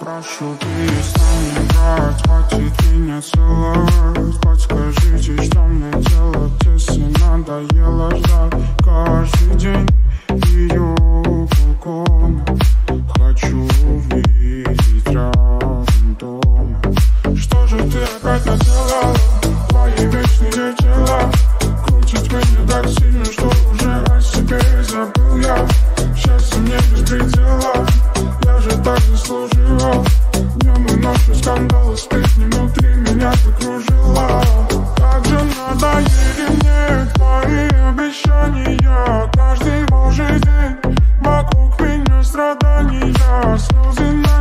Прошу перестань играть, хватит меня целовать. Подскажите, что мне делать, если надоело ждать Каждый день ее балкона Каждый день. Вокруг меня страдания Слезы на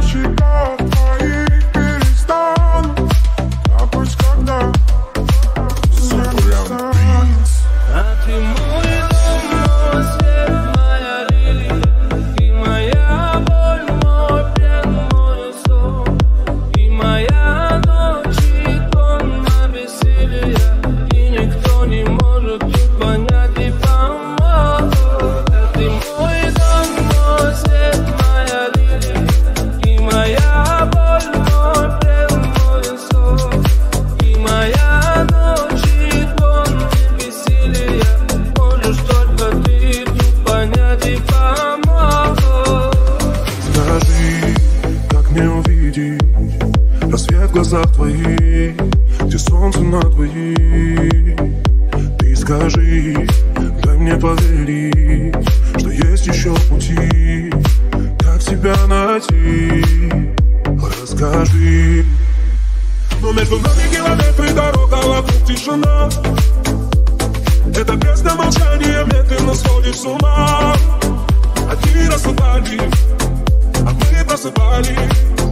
глазах твоих Где солнце на твоих Ты скажи, дай мне поверить Что есть еще пути. Как тебя найти? Расскажи. Но между нами километры дорога вокруг тишина. Это песня молчания медленно сводит с ума. Одни рассыпали а мы просыпались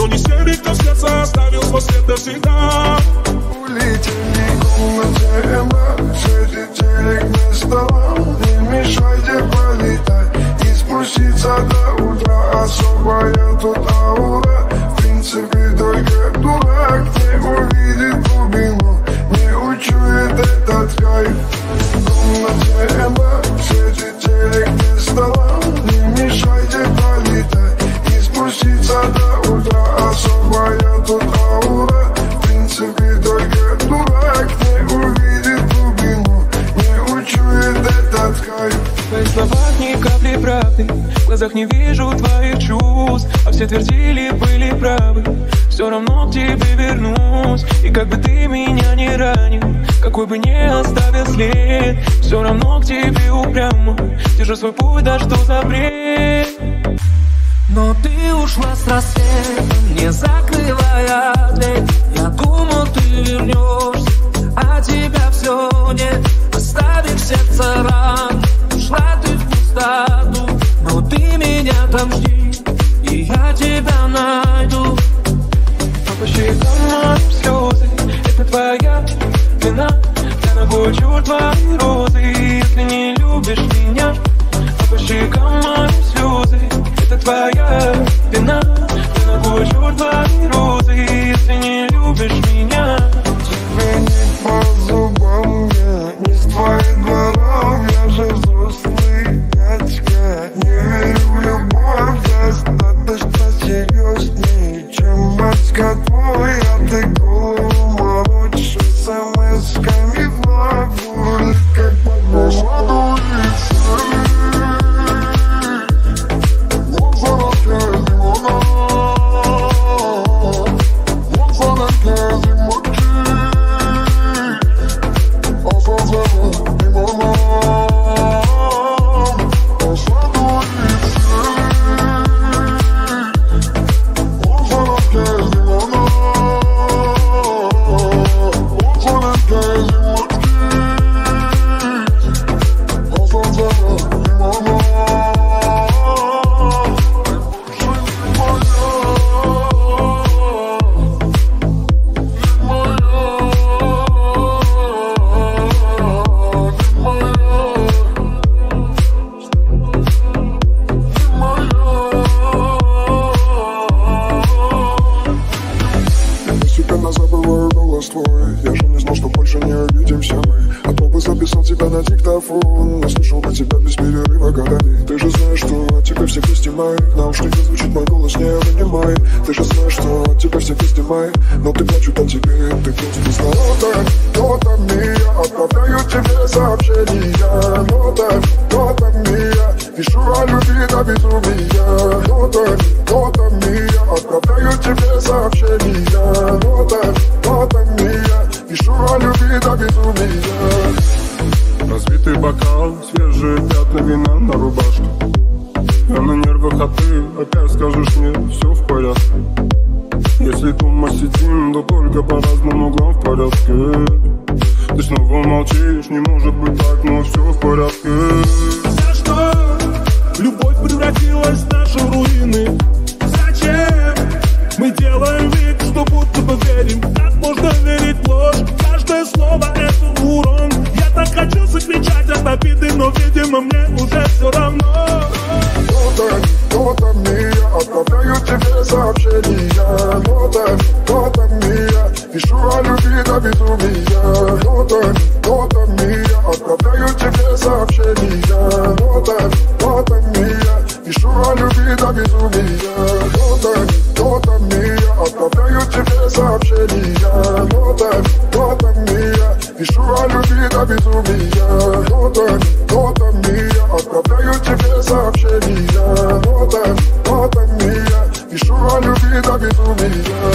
Но не с теми, кто сердце оставил свой след навсегда Улетели комнате Светит телек на столом Не мешайте полетать И спуститься до утра. Особая тут аура В принципе только дурак Не увидит глубину Не учует этот кайф. Комната Светит твоих словах ни капли правды. В глазах не вижу твоих чувств А все твердили, были правы. Все равно к тебе вернусь И как бы ты меня не ранил Какой бы не оставил след Все равно к тебе упрямо Держу свой путь, да что за бред? Но ты ушла с рассветом, не закрывая дверь. Я думал, ты вернешься, а тебя все нет. Оставив сердце пустоту Но ты меня там жди, и я тебя найду. А щекам моим слезы, это твоя вина. Я нагучу твои розы, если не любишь меня. А щекам моим слезы, это твоя вина. Я нагучу твои розы, если не любишь меня тебя на диктофон. Наслышал бы тебя без перерыва годами Ты же знаешь, что от тебя все кости мои В наушниках звучит мой голос, не вынимай Ты же знаешь, что от тебя все песни мои Но ты плачут о тебе, ты просто без нота Нота мия, отправляю тебе сообщения. Нота, нота мия Пишу о любви до безумия. Нота, нота мия Отправляю тебе сообщения. Нота, нота мия Пишу о любви до безумия Разбитый бокал, свежие пятна вина на рубашке. Я на нервах, а ты опять скажешь мне все в порядке. Если дома сидим, то только по разным углам в порядке. Ты снова молчишь, не может быть так, но все в порядке. За что любовь превратилась в наши руины? Зачем мы делаем вид, что будто бы верим? Как можно верить но, видимо, мне уже все равно Нота, нота мия Отправляю тебе сообщения Нота, нота мия Пишу о любви до безумия Нота, нота мия Отправляю тебе сообщения Нота, нота мия Пишу о любви до безумия Нота, нота give it to.